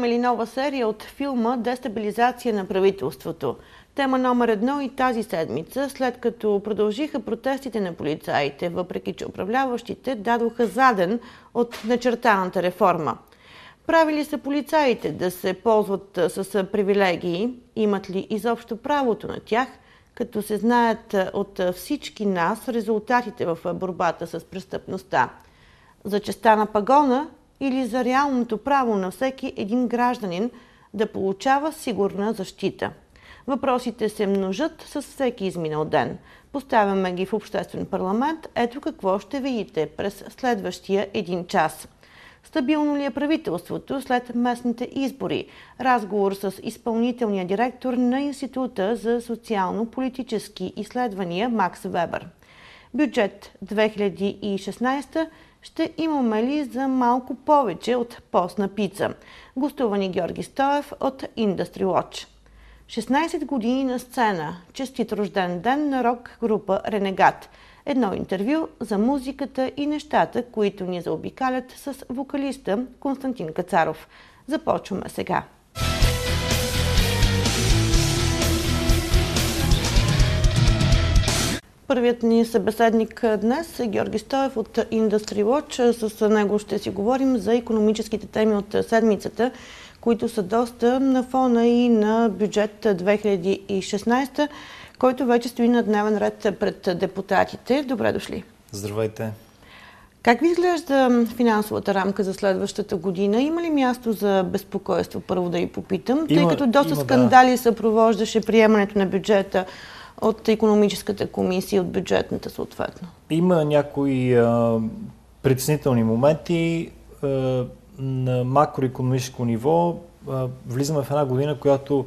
гледаме ли нова серия от филма Дестабилизация на правителството. Тема номер едно и тази седмица, след като продължиха протестите на полицаите, въпреки че управляващите дадоха заден от начертаната реформа. Правили са полицаите да се ползват с привилегии? Имат ли изобщо правото на тях? Като се знаят от всички нас резултатите в борбата с престъпността. За честа на пагона или за реалното право на всеки един гражданин да получава сигурна защита. Въпросите се множат с всеки изминал ден. Поставяме ги в обществен парламент. Ето какво ще видите през следващия един час. Стабилно ли е правителството след местните избори? Разговор с изпълнителния директор на Института за социално-политически изследвания Макс Вебер. Бюджет 2016 ще имаме ли за малко повече от постна пица? Гостувани Георги Стоев от Industry Watch. 16 години на сцена. Честит рожден ден на рок група Ренегат. Едно интервю за музиката и нещата, които ни заобикалят с вокалиста Константин Кацаров. Започваме сега. Първият ни събеседник днес е Георги Стоев от Industry Watch. С него ще си говорим за економическите теми от седмицата, които са доста на фона и на бюджет 2016, който вече стои на дневен ред пред депутатите. Добре дошли! Здравейте! Как ви изглежда финансовата рамка за следващата година? Има ли място за безпокойство, първо да ви попитам, има, тъй като доста има, скандали да. съпровождаше приемането на бюджета от економическата комисия, от бюджетната съответно? Има някои а, притеснителни моменти. А, на макроекономическо ниво а, влизаме в една година, която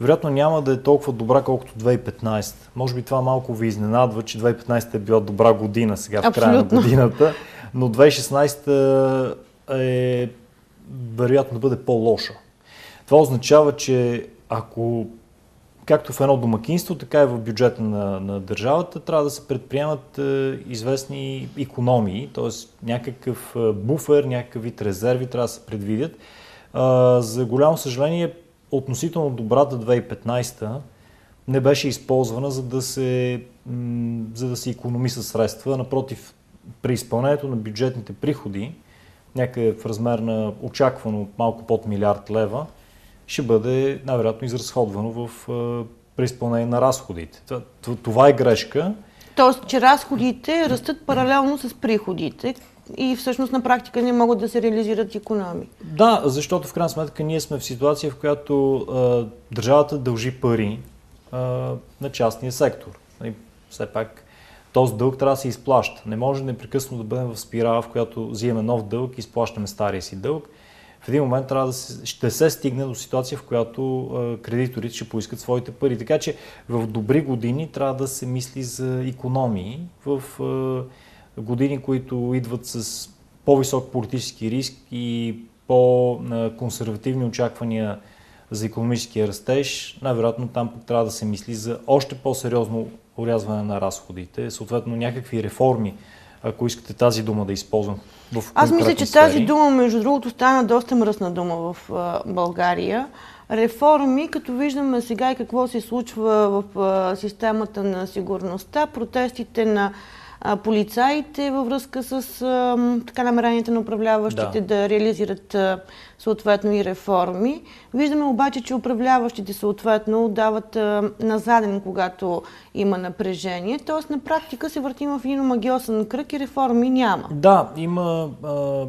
вероятно няма да е толкова добра, колкото 2015. Може би това малко ви изненадва, че 2015 е била добра година сега в Абсолютно. края на годината, но 2016 е вероятно да бъде по-лоша. Това означава, че ако както в едно домакинство, така и в бюджета на, на държавата трябва да се предприемат е, известни економии, т.е. някакъв е, буфер, някакъв вид резерви трябва да се предвидят. Е, за голямо съжаление, относително добрата 2015 не беше използвана за да се, м, за да се економиса средства. Напротив, при изпълнението на бюджетните приходи, някъде в размер на очаквано малко под милиард лева, ще бъде най-вероятно изразходвано в преизпълнение на разходите. Това е грешка. Тоест, че разходите растат паралелно с приходите и всъщност на практика не могат да се реализират економи. Да, защото в крайна сметка ние сме в ситуация, в която а, държавата дължи пари а, на частния сектор. И нали, все пак този дълг трябва да се изплаща. Не може непрекъснато да бъдем в спирала, в която взимаме нов дълг и изплащаме стария си дълг в един момент трябва да се, ще се стигне до ситуация, в която а, кредиторите ще поискат своите пари. Така че в добри години трябва да се мисли за економии. В а, години, които идват с по-висок политически риск и по-консервативни очаквания за економическия растеж, най-вероятно там пък трябва да се мисли за още по-сериозно урязване на разходите, съответно някакви реформи, ако искате тази дума да използвам в Аз мисля, че сфери. тази дума, между другото, стана доста мръсна дума в а, България. Реформи, като виждаме сега и какво се случва в а, системата на сигурността, протестите на полицаите във връзка с така намеренията на управляващите да, да реализират съответно и реформи. Виждаме обаче, че управляващите съответно дават на заден, когато има напрежение. Тоест на практика се въртим в един магиосен кръг и реформи няма. Да, има а,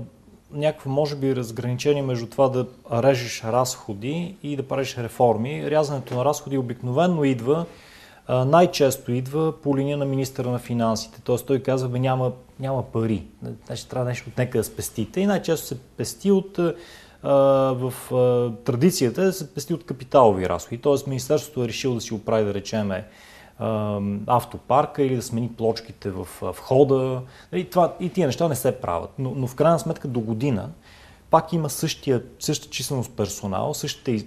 някакво, може би, разграничение между това да режеш разходи и да правиш реформи. Рязането на разходи обикновенно идва най-често идва по линия на министъра на финансите. Т.е. той казва, бе, няма, няма пари. Значи трябва нещо от нека да спестите. И най-често се пести от в традицията да се пести от капиталови разходи. Т.е. Министерството е решило да си оправи, да речеме, автопарка или да смени плочките в входа. И, това, и тия неща не се правят. Но, но в крайна сметка до година пак има същия, същата численост персонал, същите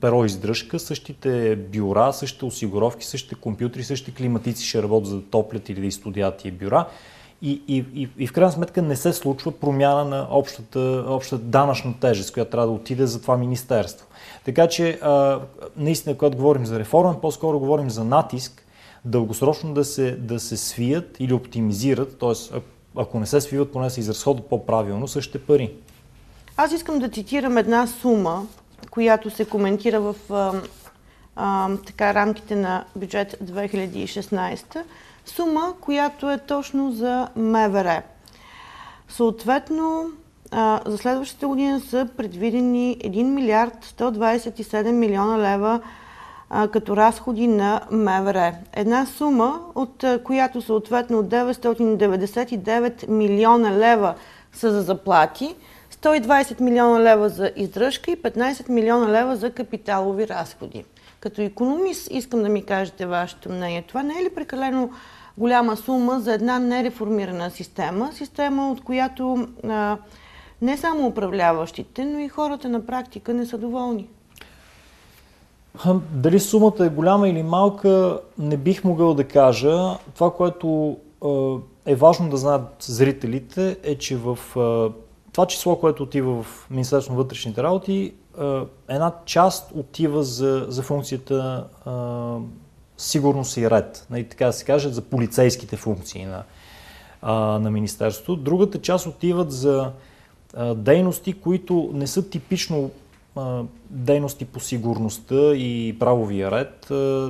перо издръжка, същите бюра, същите осигуровки, същите компютри, същите климатици ще работят за да топлят или да изстудят тия бюра. и, и, и, и в крайна сметка не се случва промяна на общата, общата данъчна тежест, която трябва да отиде за това министерство. Така че, а, наистина, когато говорим за реформа, по-скоро говорим за натиск, дългосрочно да се, да се свият или оптимизират, т.е. ако не се свиват, поне се изразходват по-правилно същите пари. Аз искам да цитирам една сума, която се коментира в а, така, рамките на бюджет 2016. Сума, която е точно за МВР. Съответно, а, за следващата година са предвидени 1 милиард 127 милиона лева а, като разходи на МВР. Една сума, от която съответно 999 милиона лева са за заплати, 120 милиона лева за издръжка и 15 милиона лева за капиталови разходи. Като економист искам да ми кажете вашето мнение. Това не е ли прекалено голяма сума за една нереформирана система? Система, от която а, не само управляващите, но и хората на практика не са доволни. Дали сумата е голяма или малка, не бих могъл да кажа. Това, което е важно да знаят зрителите, е, че в това число, което отива в Министерство на вътрешните работи, една част отива за, за функцията сигурност и ред, нали, така да се каже, за полицейските функции на, на Министерството. Другата част отиват за дейности, които не са типично дейности по сигурността и правовия ред,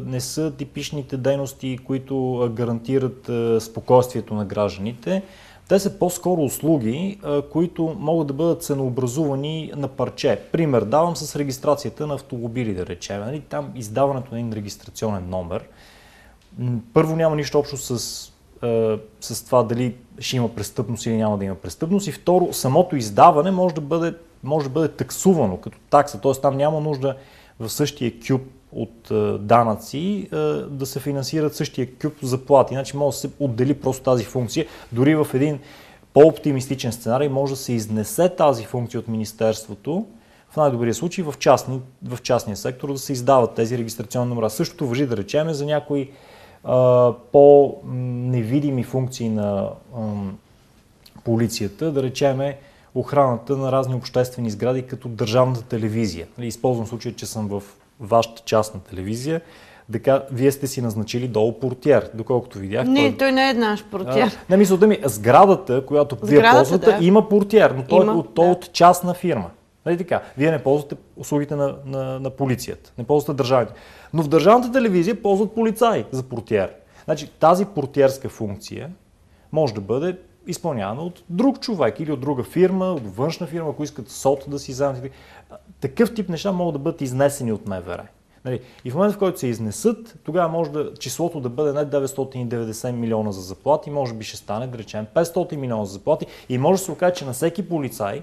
не са типичните дейности, които гарантират спокойствието на гражданите. Те са по-скоро услуги, които могат да бъдат ценообразувани на парче. Пример давам с регистрацията на автомобили, да речем. Нали? Там издаването на един регистрационен номер. Първо няма нищо общо с, с това дали ще има престъпност или няма да има престъпност. И второ, самото издаване може да бъде, може да бъде таксувано като такса. Т.е. там няма нужда в същия кюб от данъци да се финансират същия кюб заплати. Иначе може да се отдели просто тази функция. Дори в един по-оптимистичен сценарий може да се изнесе тази функция от Министерството в най-добрия случай в, частни, в частния сектор да се издават тези регистрационни номера. Същото въжи да речеме за някои а, по-невидими функции на а, полицията, да речеме охраната на разни обществени сгради, като държавната телевизия. Нали, използвам случая, че съм в вашата частна телевизия. Дека, вие сте си назначили долу портиер, доколкото видях. Не, той, той не е наш портиер. А, не, мисълта ми, сградата, която сградата, вие ползвате, да. има портиер, но той, има, той да. от частна фирма. Нали така? Вие не ползвате услугите на, на, на полицията, не ползвате държавите. Но в държавната телевизия ползват полицаи за портиер. Значи тази портиерска функция може да бъде изпълнявана от друг човек или от друга фирма, от външна фирма, ако искат сот да си вземат. Такъв тип неща могат да бъдат изнесени от МВР. Нали? И в момента, в който се изнесат, тогава може да, числото да бъде не 990 милиона за заплати, може би ще стане, да речем, 500 милиона за заплати и може да се окаже, че на всеки полицай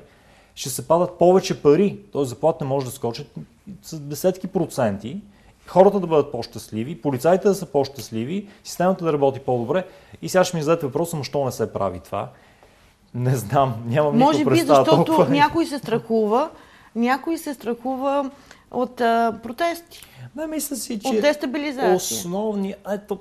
ще се падат повече пари. Т.е. заплатите може да скочат с десетки проценти, хората да бъдат по-щастливи, полицаите да са по-щастливи, системата да работи по-добре. И сега ще ми зададете въпроса, защо не се прави това. Не знам, нямам Може би защото толкова. някой се страхува, някой се страхува от а, протести. Не, мисля си, че от дестабилизация. Основни, ето,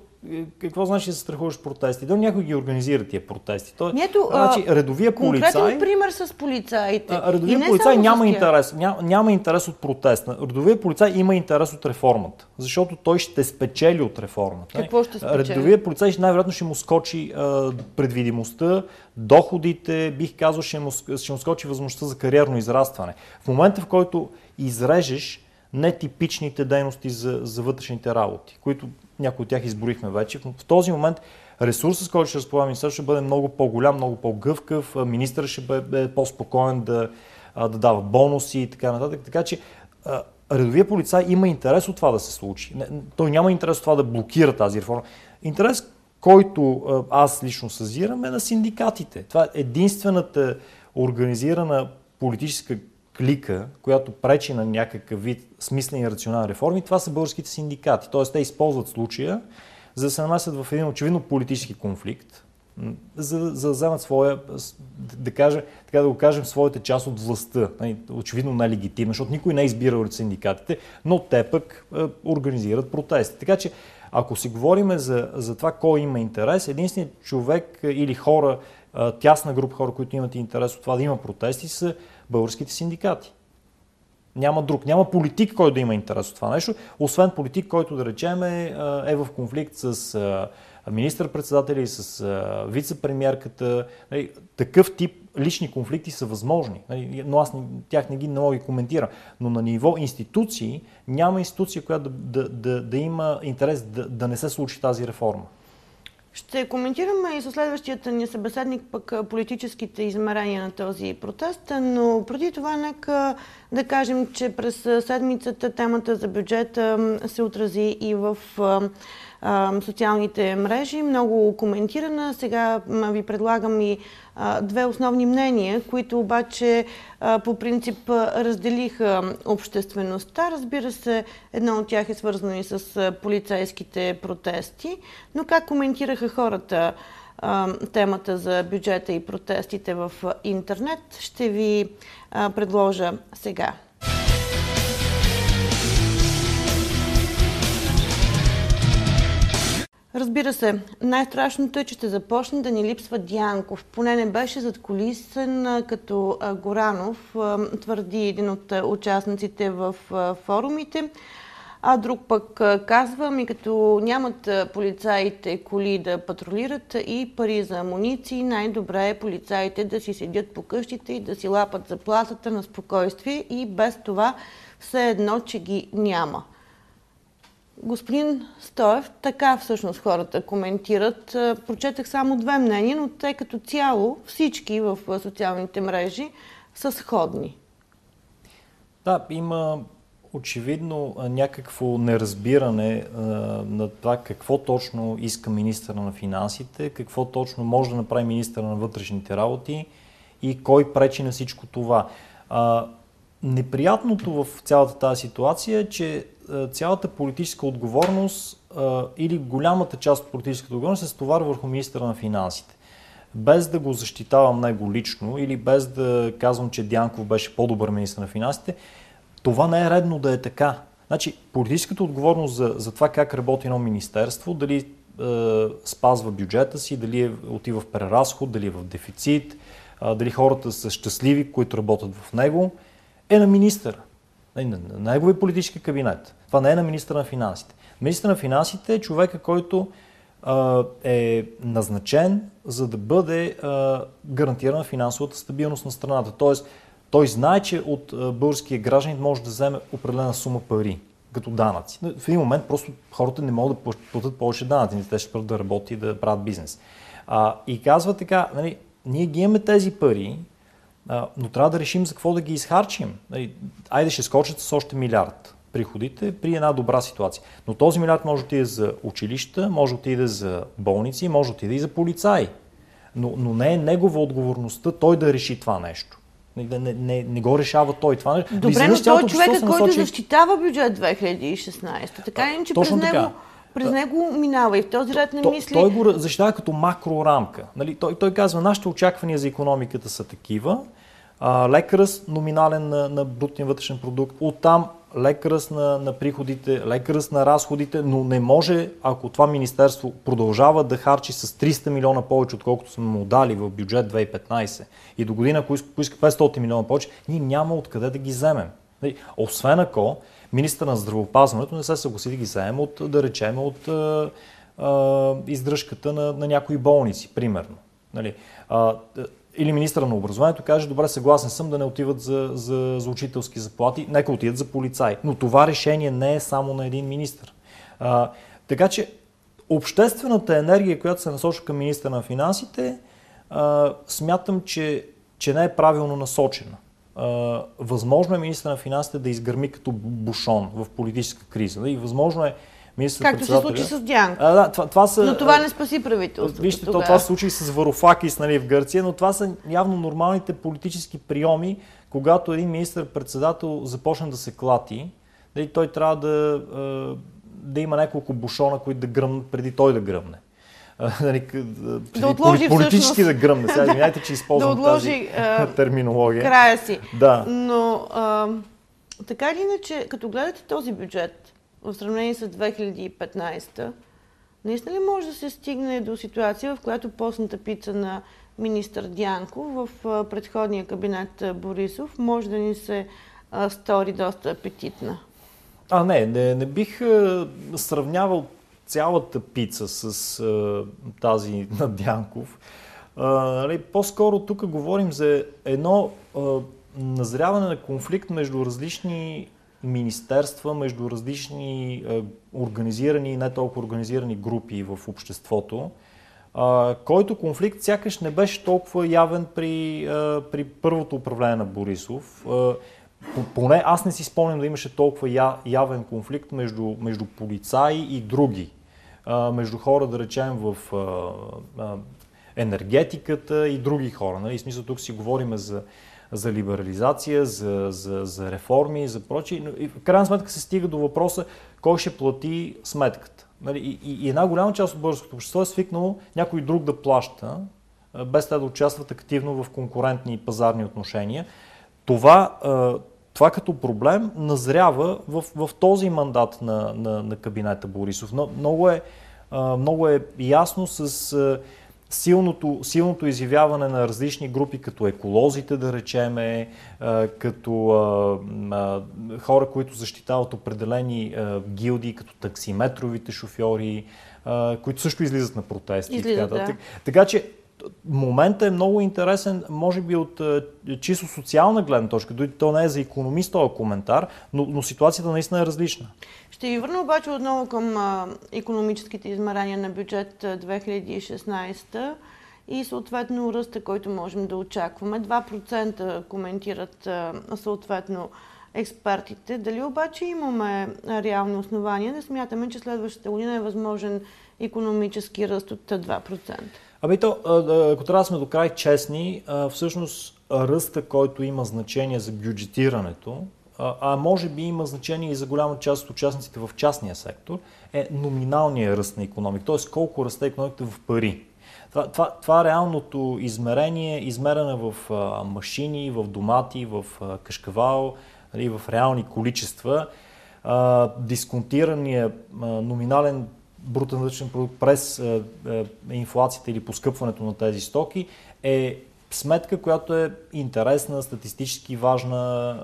какво значи да се страхуваш протести? Да, някой ги организира тия протести. Той, Ето, значи, редовия полицай... Конкретен пример с полицаите. Редовия не полицай няма интерес, няма, няма интерес от протеста. Редовия полицай има интерес от реформата, защото той ще спечели от реформата. Какво ще спечели? Редовия полицай най-вероятно ще му скочи а, предвидимостта, доходите, бих казал, ще му, ще му скочи възможността за кариерно израстване. В момента, в който изрежеш нетипичните дейности за, за вътрешните работи, които някои от тях изборихме вече. В този момент ресурсът, с който ще разполага министерството, ще бъде много по-голям, много по-гъвкав, министърът ще бъде по-спокоен да, да дава бонуси и така нататък. Така че редовия полицай има интерес от това да се случи. Той няма интерес от това да блокира тази реформа. Интерес, който аз лично съзирам е на синдикатите. Това е единствената организирана политическа клика, която пречи на някакъв вид смислени и рационални реформи, това са българските синдикати. Тоест те използват случая, за да се намесят в един очевидно политически конфликт, за, за да вземат своя, да кажа, така да го кажем, своята част от властта. Нали, очевидно нелегитимна, защото никой не е избирал от синдикатите, но те пък е, организират протести. Така че Ако си говорим за, за това кой има интерес, единственият човек или хора, тясна група хора, които имат интерес от това да има протести, са българските синдикати. Няма друг. Няма политик, който да има интерес от това нещо, освен политик, който да речем е, е в конфликт с министър-председателя и с вице-премьерката. Нали, такъв тип лични конфликти са възможни, нали, но аз тях не ги мога да коментирам. Но на ниво институции няма институция, която да, да, да, да има интерес да не се случи тази реформа. Ще коментираме и със следващият ни събеседник пък политическите измерения на този протест, но преди това нека да кажем, че през седмицата темата за бюджета се отрази и в социалните мрежи, много коментирана. Сега ви предлагам и две основни мнения, които обаче по принцип разделиха обществеността. Разбира се, едно от тях е свързано и с полицейските протести. Но как коментираха хората темата за бюджета и протестите в интернет, ще ви предложа сега. Разбира се, най-страшното е, че ще започне да ни липсва Дянков. Поне не беше зад колисен като Горанов, твърди един от участниците в форумите. А друг пък казва, ми като нямат полицаите коли да патрулират и пари за амуниции, най-добре е полицаите да си седят по къщите и да си лапат заплатата на спокойствие и без това все едно, че ги няма. Господин Стоев, така всъщност хората коментират. Е, прочетах само две мнения, но те като цяло всички в е, социалните мрежи са сходни. Да, има очевидно е, някакво неразбиране а, на това какво точно иска министъра на финансите, какво точно може да направи министъра на вътрешните работи и кой пречи на всичко това. А, неприятното в цялата тази ситуация е, че цялата политическа отговорност е, или голямата част от политическата отговорност се стоварва върху министра на финансите. Без да го защитавам него лично или без да казвам, че Дянков беше по-добър министр на финансите, това не е редно да е така. Значи, политическата отговорност за, за това как работи едно министерство, дали е, спазва бюджета си, дали е, отива в преразход, дали е в дефицит, е, дали хората са щастливи, които работят в него, е на министъра на неговия политически кабинет. Това не е на министра на финансите. Министър на финансите е човека, който а, е назначен, за да бъде а, гарантирана финансовата стабилност на страната. Тоест, той знае, че от българския гражданин може да вземе определена сума пари като данъци. В един момент просто хората не могат да платят повече данъци, те ще спрат да работят и да правят бизнес. А, и казва така, нали, ние ги имаме тези пари, но трябва да решим за какво да ги изхарчим. Нали, айде ще скочат с още милиард приходите при една добра ситуация. Но този милиард може да отиде за училища, може да отиде за болници, може да отиде и за полицаи. Но, но не е негова отговорността той да реши това нещо. Не, не, не, не го решава той. Това нещо. Добре, но той е човека, който насочи... защитава бюджет 2016. Така е, че през него... Така през него минава и в този ред на мисли. Той го защитава като макрорамка. Нали? Той, той казва, нашите очаквания за економиката са такива, а, лек ръст номинален на, на брутния вътрешен продукт, оттам лек ръст на, на приходите, лек ръст на разходите, но не може, ако това министерство продължава да харчи с 300 милиона повече, отколкото сме му дали в бюджет 2015 и до година, ако иска 500 милиона повече, ние няма откъде да ги вземем. Нали? Освен ако министър на здравеопазването не се съгласи да ги вземем от, да речем, от а, а, издръжката на, на някои болници, примерно. Нали? А, или министра на образованието каже, добре, съгласен съм да не отиват за, за, за учителски заплати, нека отидат за полицаи. Но това решение не е само на един министр. А, така че обществената енергия, която се насочва към министра на финансите, а, смятам, че, че не е правилно насочена възможно е министър на финансите да изгърми като бушон в политическа криза. И възможно е министър Както се случи с Дянк. А, да, това, това са, но това не спаси правителството. Вижте, това, това се случи с Варофакис нали, в Гърция, но това са явно нормалните политически приеми, когато един министър-председател започне да се клати, дали той трябва да, да има няколко бушона, които да гръмнат преди той да гръмне. нали, да отложи политически всъщност... да гръмне. Сега извиняйте, че използвам да отложи, тази терминология. Края си. Да. Но а, така или иначе, като гледате този бюджет в сравнение с 2015 Наистина ли може да се стигне до ситуация, в която постната пица на министър Дянко в предходния кабинет Борисов може да ни се стори доста апетитна? А, не, не, не бих сравнявал цялата пица с а, тази на Дянков. А, нали, по-скоро тук говорим за едно а, назряване на конфликт между различни министерства, между различни а, организирани и не толкова организирани групи в обществото, а, който конфликт сякаш не беше толкова явен при, а, при първото управление на Борисов. Поне аз не си спомням да имаше толкова явен конфликт между, между полицаи и други. Между хора, да речем, в енергетиката и други хора. Нали? Смисъл тук си говорим за, за либерализация, за, за, за реформи, за прочие. Но и в крайна сметка се стига до въпроса кой ще плати сметката. Нали? И, и, една голяма част от българското общество е свикнало някой друг да плаща, без те да участват активно в конкурентни и пазарни отношения. Това, това като проблем назрява в, в този мандат на, на, на кабинета Борисов. Но, много, е, много е ясно с силното, силното изявяване на различни групи, като еколозите, да речеме, като а, а, хора, които защитават определени а, гилдии, като таксиметровите шофьори, които също излизат на протести. Излизат, така, да. така че моментът е много интересен, може би от чисто социална гледна точка. Дори то не е за економист този коментар, но, но ситуацията наистина е различна. Ще ви върна обаче отново към а, економическите измерения на бюджет 2016 и съответно ръста, който можем да очакваме. 2% коментират а, съответно експертите. Дали обаче имаме реални основания да смятаме, че следващата година е възможен економически ръст от 2%? Ами то, ако трябва да сме до край честни, всъщност ръста, който има значение за бюджетирането, а може би има значение и за голяма част от участниците в частния сектор, е номиналния ръст на економика, т.е. колко расте економиката в пари. Това, това, това реалното измерение, измерено в а, машини, в домати, в а, кашкавал, нали, в реални количества. А, дисконтирания а, номинален брутен вътрешен продукт през а, а, инфлацията или поскъпването на тези стоки е сметка, която е интересна, статистически важна,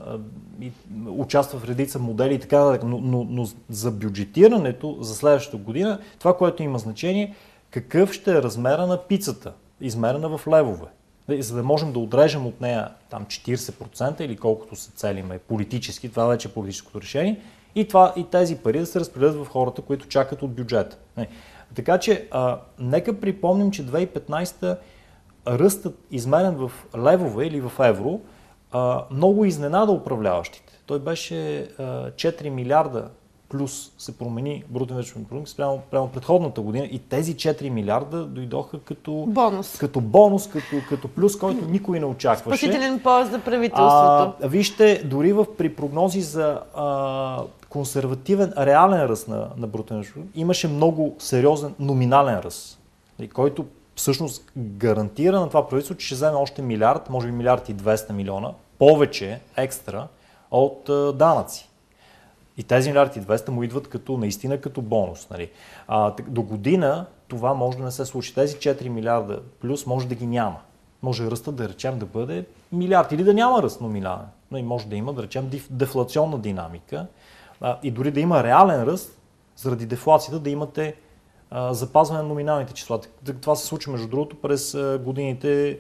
и участва в редица модели и така нататък. Но, но, но за бюджетирането за следващата година, това, което има значение, какъв ще е размера на пицата, измерена в левове. За да можем да отрежем от нея там 40% или колкото се целиме политически, това вече е политическото решение, и, това, и тези пари да се разпределят в хората, които чакат от бюджета. Така че, а, нека припомним, че 2015 ръстът, измерен в левове или в евро, много изненада управляващите. Той беше 4 милиарда плюс се промени брутен вътрешен продукт спрямо, прямо предходната година и тези 4 милиарда дойдоха като бонус, като, бонус, като, като плюс, който никой не очакваше. Спасителен пост за правителството. А, вижте, дори в, при прогнози за а, консервативен, реален ръст на, на брутен вътрешен имаше много сериозен номинален ръст, който всъщност гарантира на това правителство, че ще вземе още милиард, може би милиард и 200 милиона, повече екстра от данъци. И тези милиард и 200 му идват като, наистина като бонус. Нали. А, до година това може да не се случи. Тези 4 милиарда плюс може да ги няма. Може ръста да речем да бъде милиард или да няма ръст номинален. Но и може да има, да речем, дефлационна динамика. А, и дори да има реален ръст, заради дефлацията да имате запазване на номиналните числа. Това се случи, между другото, през годините,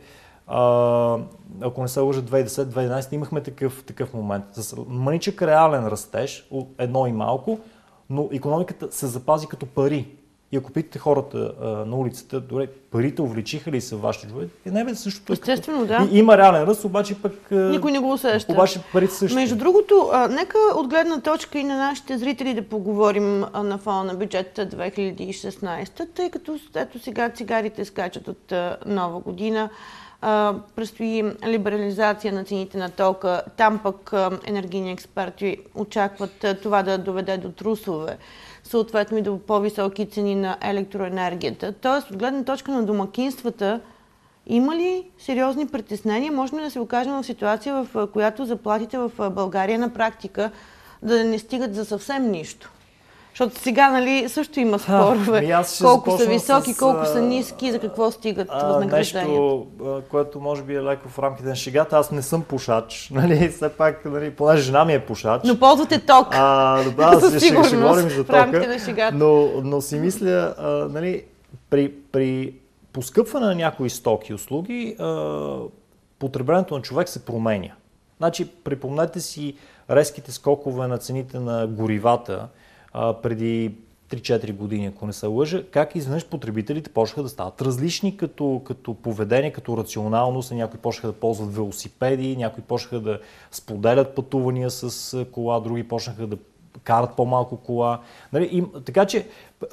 ако не се лъжа, 2010-2011 имахме такъв, такъв момент. С маничък реален растеж, едно и малко, но економиката се запази като пари. И ако питате хората а, на улицата, добре, парите увеличиха ли в вашите животи? Е, не бе, също Естествено, да. И, има реален ръст, обаче пък... Никой не го усеща. Обаче парите също. Между другото, а, нека от гледна точка и на нашите зрители да поговорим а, на фона на бюджета 2016, тъй като ето сега цигарите скачат от а, нова година. А, предстои либерализация на цените на тока. Там пък а, енергийни експерти очакват а, това да доведе до трусове съответно и до по-високи цени на електроенергията. Тоест, от гледна точка на домакинствата, има ли сериозни притеснения? Можем ли да се окажем в ситуация, в която заплатите в България на практика да не стигат за съвсем нищо? Защото сега, нали, също има спорове. Ами колко са високи, с, колко са ниски, за какво стигат възнагражденията. Нещо, което може би е леко в рамките на шегата. Аз не съм пушач, нали, все пак, нали, понеже жена ми е пушач. Но ползвате ток. А, да, ще, ще, ще говорим за тока. Но, но си мисля, а, нали, при, при поскъпване на някои стоки и услуги, а, потреблението на човек се променя. Значи, припомнете си резките скокове на цените на горивата а, преди 3-4 години, ако не се лъжа, как изведнъж потребителите почнаха да стават различни като, като поведение, като рационалност. Някои почнаха да ползват велосипеди, някои почнаха да споделят пътувания с кола, други почнаха да карат по-малко кола. Нали, и, така че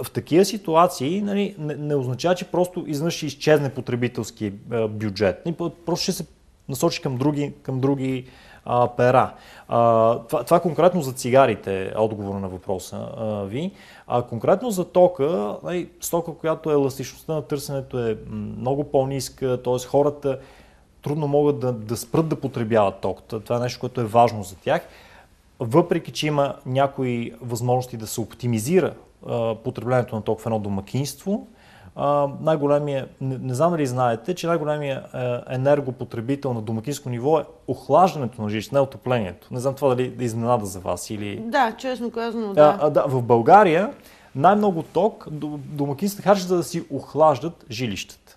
в такива ситуации нали, не, не означава, че просто изведнъж ще изчезне потребителски бюджет. Нали, просто ще се насочи към други, към други а, пера. А, това, това конкретно за цигарите е отговор на въпроса а, ви. А конкретно за тока, ай, стока, която е еластичността на търсенето е много по-ниска, т.е. хората трудно могат да, да спрат да потребяват ток. Това е нещо, което е важно за тях. Въпреки, че има някои възможности да се оптимизира а, потреблението на ток в едно домакинство, най-големия, не, не знам дали знаете, че най-големия е, енергопотребител на домакинско ниво е охлаждането на жилище, не отоплението. Не знам това дали да изненада за вас или... Да, честно казано, да. А, да в България най-много ток домакинствата харчат за да си охлаждат жилищата.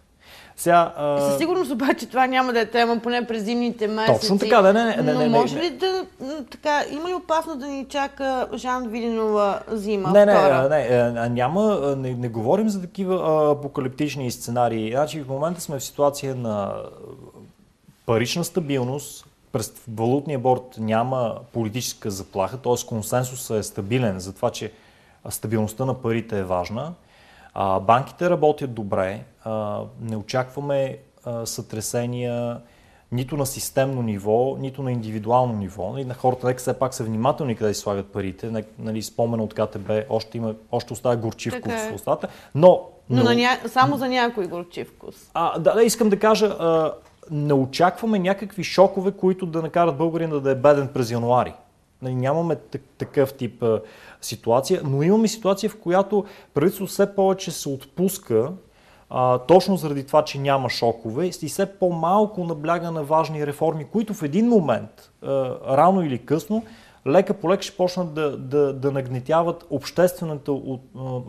Сега, а... Със сигурност обаче това няма да е тема, поне през зимните месеци. Точно така, да, не, не, не. Но не, може ли да, така, има ли опасност да ни чака Жан Виденова зима? Не, не, не, не, няма, не, не говорим за такива апокалиптични сценарии. Значи в момента сме в ситуация на парична стабилност, през валутния борт няма политическа заплаха, т.е. консенсусът е стабилен за това, че стабилността на парите е важна. А, банките работят добре, а, не очакваме а, сътресения нито на системно ниво, нито на индивидуално ниво. Нали, на хората нека все пак са внимателни къде си слагат парите. Нали, спомена от КТБ още, има, още остава горчив вкус в устата. Но, но, но ня... само за някой горчив вкус. А, да, да, искам да кажа, а, не очакваме някакви шокове, които да накарат българина да е беден през януари. Нали, нямаме такъв тип ситуация, но имаме ситуация, в която правителството все повече се отпуска а, точно заради това, че няма шокове и все по-малко набляга на важни реформи, които в един момент, а, рано или късно, лека по лека ще почнат да, да, да нагнетяват обществената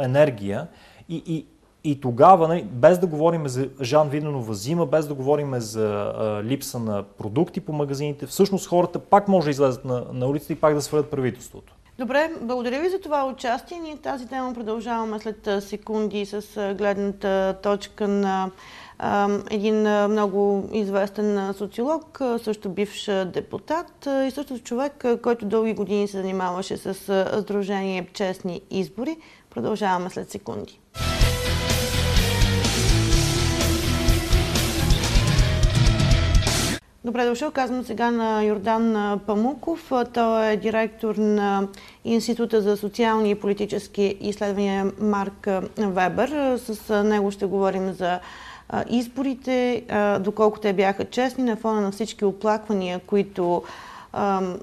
енергия и, и, и тогава, нали, без да говорим за Жан Виденова зима, без да говорим за липса на продукти по магазините, всъщност хората пак може да излезат на, на улицата и пак да свалят правителството. Добре, благодаря ви за това участие. Ние тази тема продължаваме след секунди с гледната точка на един много известен социолог, също бивш депутат и също човек, който дълги години се занимаваше с Сдружение Честни избори. Продължаваме след секунди. Добре дошъл, казвам сега на Йордан Памуков. Той е директор на Института за социални и политически изследвания Марк Вебер. С него ще говорим за изборите, доколко те бяха честни на фона на всички оплаквания, които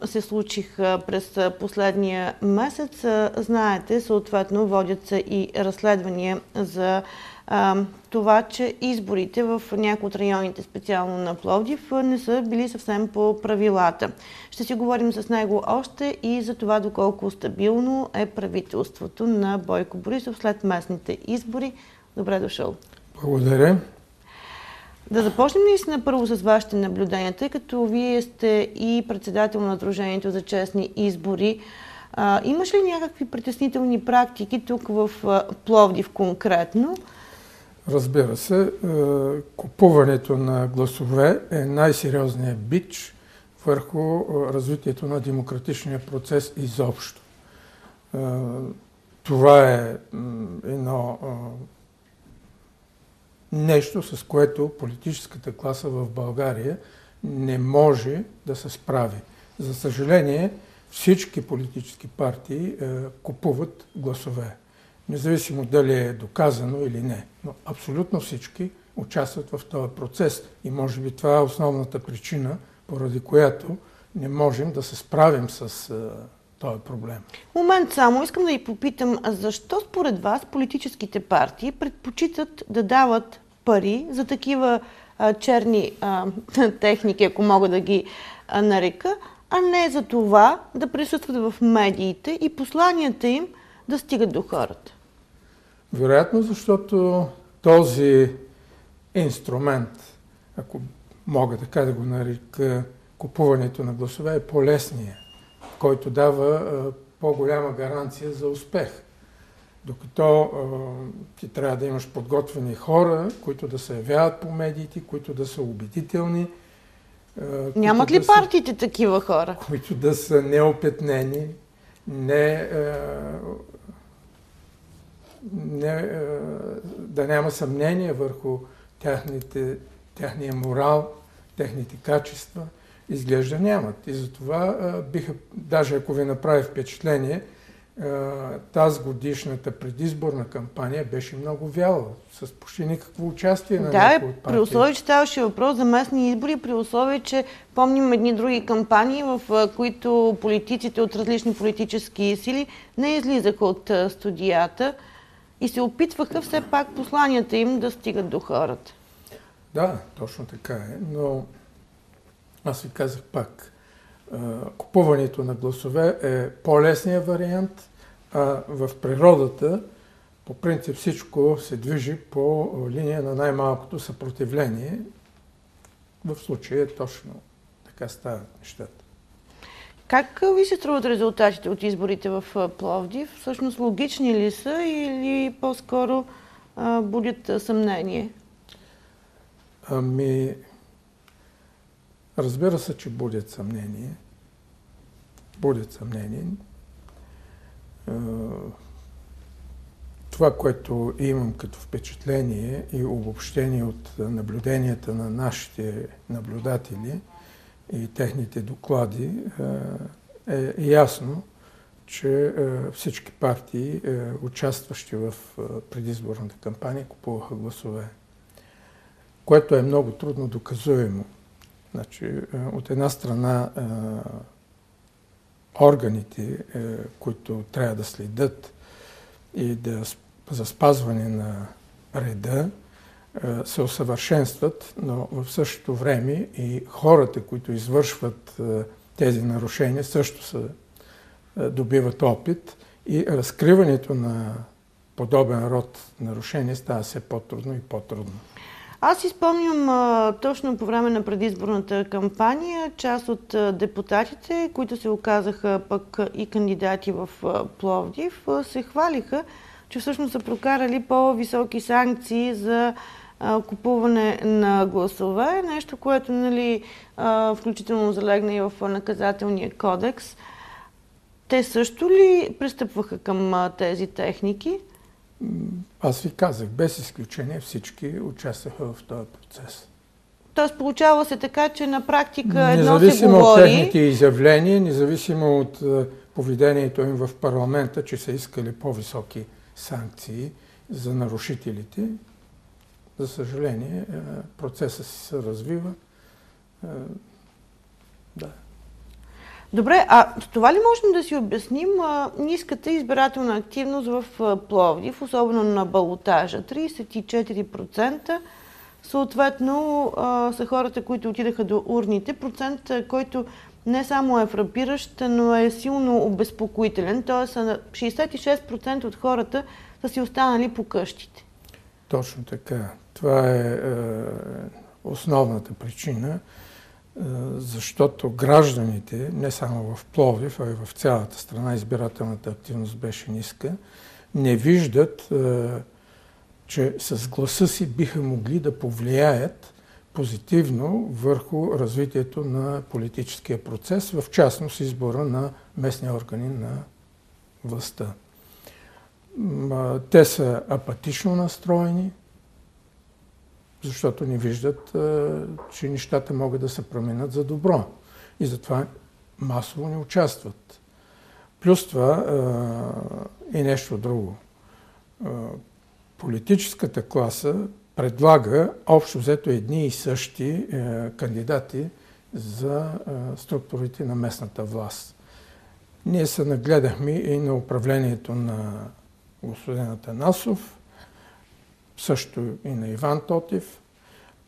се случиха през последния месец. Знаете, съответно, водят се и разследвания за това, че изборите в някои от районите, специално на Пловдив, не са били съвсем по правилата. Ще си говорим с него още и за това доколко стабилно е правителството на Бойко Борисов след местните избори. Добре дошъл. Благодаря. Да започнем наистина първо с вашите наблюдения, тъй като вие сте и председател на Дружението за честни избори. А, имаш ли някакви притеснителни практики тук в Пловдив конкретно? Разбира се, е, купуването на гласове е най-сериозният бич върху е, развитието на демократичния процес изобщо. Е, това е едно нещо, с което политическата класа в България не може да се справи. За съжаление, всички политически партии купуват гласове независимо дали е доказано или не. Но абсолютно всички участват в този процес. И може би това е основната причина, поради която не можем да се справим с този проблем. Момент само, искам да ви попитам, защо според вас политическите партии предпочитат да дават пари за такива а, черни а, техники, ако мога да ги а, нарека, а не за това да присъстват в медиите и посланията им да стигат до хората? Вероятно, защото този инструмент, ако мога така да го нарека, купуването на гласове е по-лесния, който дава по-голяма гаранция за успех. Докато ти трябва да имаш подготвени хора, които да се явяват по медиите, които да са убедителни. Нямат ли да партиите са, такива хора? Които да са неопетнени, не, не, да няма съмнение върху тяхните, тяхния морал, техните качества – изглежда нямат. И затова биха, даже ако ви направи впечатление, тази годишната предизборна кампания беше много вяла, с почти никакво участие на да, някои от при условие, че ставаше въпрос за местни избори, при условие, че помним едни други кампании, в които политиците от различни политически сили не излизаха от студията и се опитваха все пак посланията им да стигат до хората. Да, точно така е, но аз ви казах пак, купуването на гласове е по-лесният вариант, а в природата по принцип всичко се движи по линия на най-малкото съпротивление. В случая точно така стават нещата. Как ви се струват резултатите от изборите в Пловдив? Всъщност логични ли са или по-скоро будят съмнение? Ами, Разбира се, че будят съмнение. Будят съмнение. Това, което имам като впечатление и обобщение от наблюденията на нашите наблюдатели и техните доклади, е ясно, че всички партии, участващи в предизборната кампания, купуваха гласове, което е много трудно доказуемо. Значи, е, от една страна е, органите, е, които трябва да следят и да, за спазване на реда, се усъвършенстват, но в същото време и хората, които извършват тези нарушения, също са, добиват опит и разкриването на подобен род нарушения става все по-трудно и по-трудно. Аз изпомням а, точно по време на предизборната кампания, част от депутатите, които се оказаха пък и кандидати в Пловдив, се хвалиха, че всъщност са прокарали по-високи санкции за купуване на гласове, нещо, което нали, включително залегна и в наказателния кодекс. Те също ли пристъпваха към тези техники? Аз ви казах, без изключение всички участваха в този процес. Тоест получава се така, че на практика едно независимо се говори... от техните изявления, независимо от поведението им в парламента, че са искали по-високи санкции за нарушителите, за съжаление, е, процесът си се развива. Е, да. Добре, а това ли можем да си обясним а, ниската избирателна активност в Пловдив, особено на балотажа? 34% съответно а, са хората, които отидаха до урните. Процент, който не само е фрапиращ, но е силно обезпокоителен. Тоест 66% от хората са си останали по къщите. Точно така. Това е, е основната причина защото гражданите, не само в Пловдив, а и в цялата страна, избирателната активност беше ниска, не виждат, че с гласа си биха могли да повлияят позитивно върху развитието на политическия процес, в частност избора на местни органи на властта. Те са апатично настроени, защото не виждат, че нещата могат да се променят за добро. И затова масово не участват. Плюс това и нещо друго. Политическата класа предлага общо взето едни и същи кандидати за структурите на местната власт. Ние се нагледахме и на управлението на господин Атанасов, също и на Иван Тотев.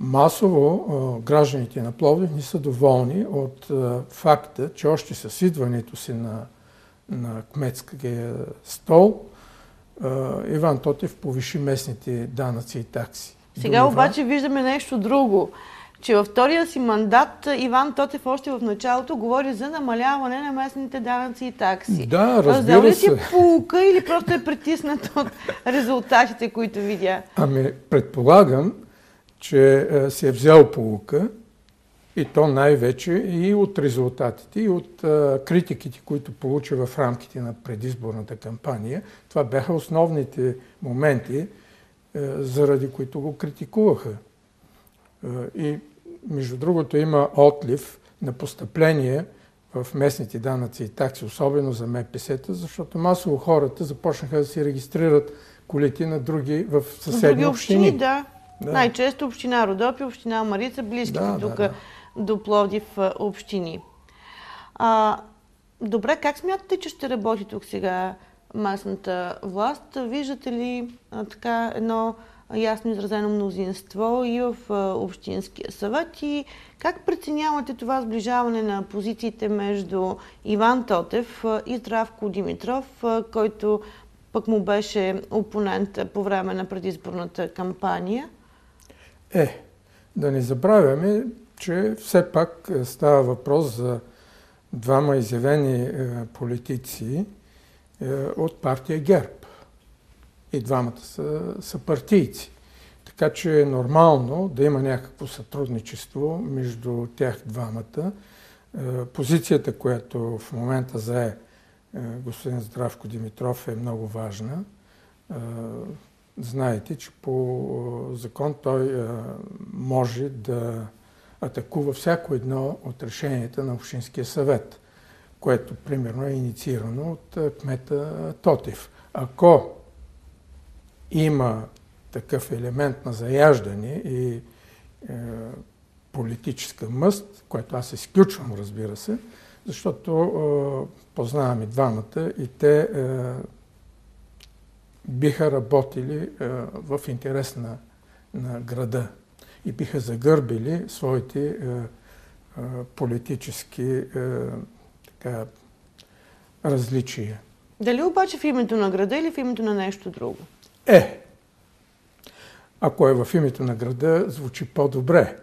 Масово гражданите на Пловдив не са доволни от факта, че още с идването си на, на кметския стол, Иван Тотев повиши местните данъци и такси. Сега обаче виждаме нещо друго че във втория си мандат Иван Тотев още в началото говори за намаляване на местните данъци и такси. Да, разбира ли си полука или просто е притиснат от резултатите, които видя? Ами, предполагам, че е, си е взел полука и то най-вече и от резултатите, и от а, е, критиките, които получи в рамките на предизборната кампания. Това бяха основните моменти, а, заради които го критикуваха. А, и между другото, има отлив на постъпление в местните данъци и такси, особено за МПС-та, защото масово хората започнаха да си регистрират колите на други в съседни други общини. общини да. да. Най-често община Родопи, община Марица, близките да, тук да. до Пловдив общини. А, добре, как смятате, че ще работи тук сега местната власт? Виждате ли а, така едно ясно изразено мнозинство и в Общинския съвет. И как преценявате това сближаване на позициите между Иван Тотев и Здравко Димитров, който пък му беше опонент по време на предизборната кампания? Е, да не забравяме, че все пак става въпрос за двама изявени е, политици е, от партия ГЕРБ и двамата са, са партийци. Така че е нормално да има някакво сътрудничество между тях двамата. Е, позицията, която в момента зае е, господин Здравко Димитров е много важна. Е, знаете, че по закон той може да атакува всяко едно от решенията на Общинския съвет, което примерно е инициирано от кмета Тотев. Ако има такъв елемент на заяждане и е, политическа мъст, което аз изключвам, разбира се, защото е, познавам и двамата и те е, биха работили е, в интерес на, на града и биха загърбили своите е, е, политически е, така, различия. Дали обаче в името на града или в името на нещо друго? Е, ако е в името на града, звучи по-добре.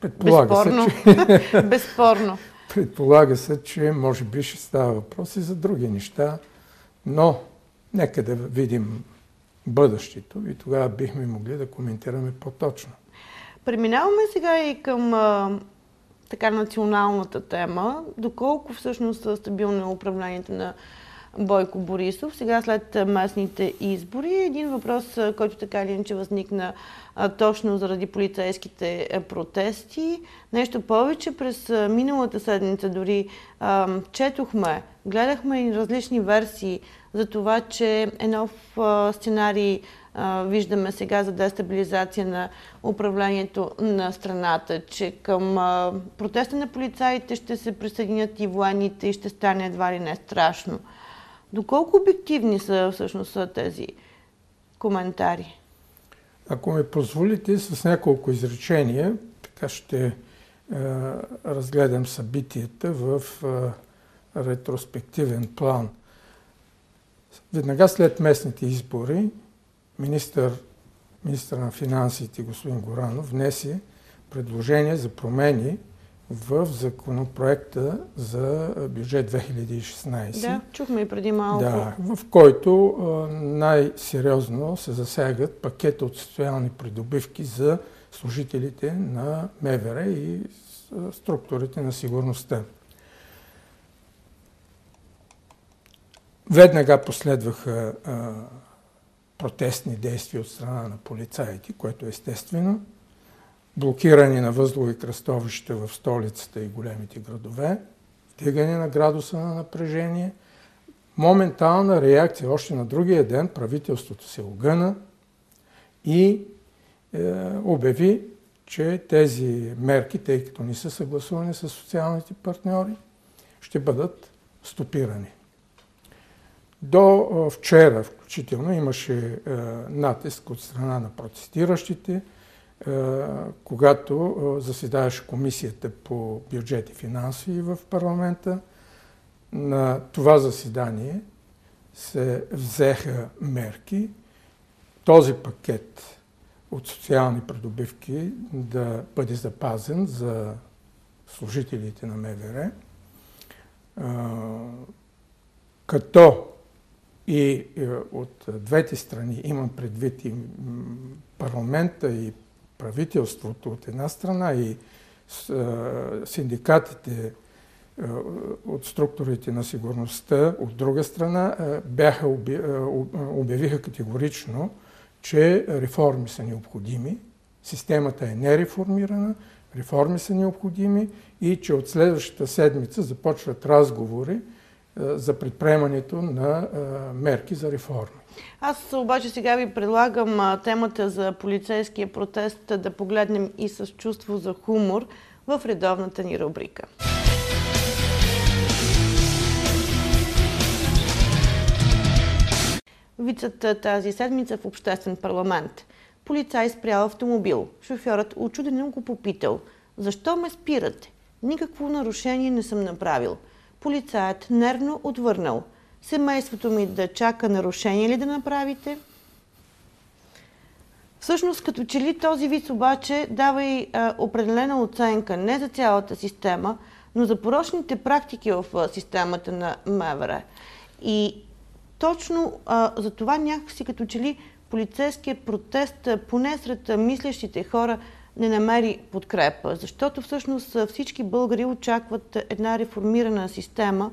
Предполага Безспорно. се, че... Безспорно. Предполага се, че може би ще става въпрос и за други неща, но нека да видим бъдещето и тогава бихме могли да коментираме по-точно. Преминаваме сега и към така националната тема. Доколко всъщност са стабилно управлението на Бойко Борисов. Сега след местните избори един въпрос, който така или иначе възникна точно заради полицейските протести. Нещо повече, през миналата седмица дори четохме, гледахме различни версии за това, че е нов сценарий виждаме сега за дестабилизация на управлението на страната, че към протеста на полицаите ще се присъединят и военните и ще стане едва ли не страшно. Доколко обективни са всъщност тези коментари? Ако ми позволите с няколко изречения, така ще е, разгледам събитията в е, ретроспективен план. Веднага след местните избори министър, министър на финансите господин Горанов внесе предложение за промени в законопроекта за бюджет 2016. Да, чухме и преди малко. Да, в който най-сериозно се засягат пакета от социални придобивки за служителите на МВР и структурите на сигурността. Веднага последваха а, протестни действия от страна на полицаите, което естествено блокиране на възлови кръстовища в столицата и големите градове, вдигане на градуса на напрежение, моментална реакция. Още на другия ден правителството се огъна и е, обяви, че тези мерки, тъй като не са съгласувани с социалните партньори, ще бъдат стопирани. До вчера включително имаше натиск от страна на протестиращите, когато заседаваше комисията по бюджет и финанси в парламента. На това заседание се взеха мерки този пакет от социални придобивки да бъде запазен за служителите на МВР, като и е, от двете страни, имам предвид и парламента и правителството от една страна и синдикатите от структурите на сигурността от друга страна бяха, обявиха категорично, че реформи са необходими, системата е нереформирана, реформи са необходими и че от следващата седмица започват разговори за предприемането на мерки за реформи. Аз обаче сега ви предлагам темата за полицейския протест да погледнем и с чувство за хумор в редовната ни рубрика. Вицата тази седмица в обществен парламент. Полицай спрял автомобил. Шофьорът очудено го попитал. Защо ме спирате? Никакво нарушение не съм направил. Полицаят нервно отвърнал. Семейството ми да чака нарушение ли да направите? Всъщност, като че ли този вид обаче дава и а, определена оценка не за цялата система, но за порочните практики в а, системата на МВР. И точно а, за това някакси като че ли полицейският протест, поне сред мислещите хора, не намери подкрепа, защото всъщност всички българи очакват една реформирана система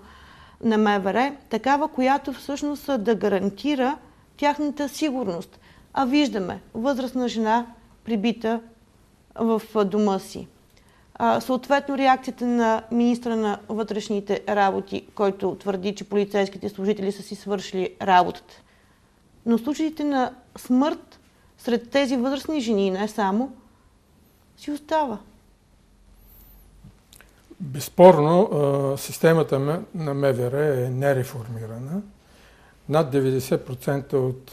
на МВР, такава, която всъщност да гарантира тяхната сигурност. А виждаме възрастна жена прибита в дома си. съответно, реакцията на министра на вътрешните работи, който твърди, че полицейските служители са си свършили работата. Но случаите на смърт сред тези възрастни жени, не само, си остава. Безспорно, системата на МВР е нереформирана. Над 90% от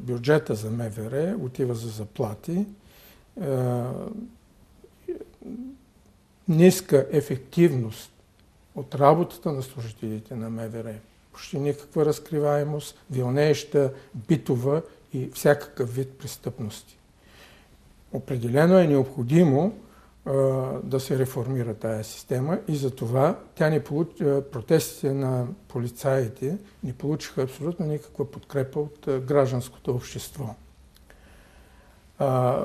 бюджета за МВР отива за заплати. Ниска ефективност от работата на служителите на МВР. Почти никаква разкриваемост, вилнееща, битова и всякакъв вид престъпности. Определено е необходимо а, да се реформира тая система и за това тя не получи, протестите на полицаите не получиха абсолютно никаква подкрепа от а, гражданското общество. А,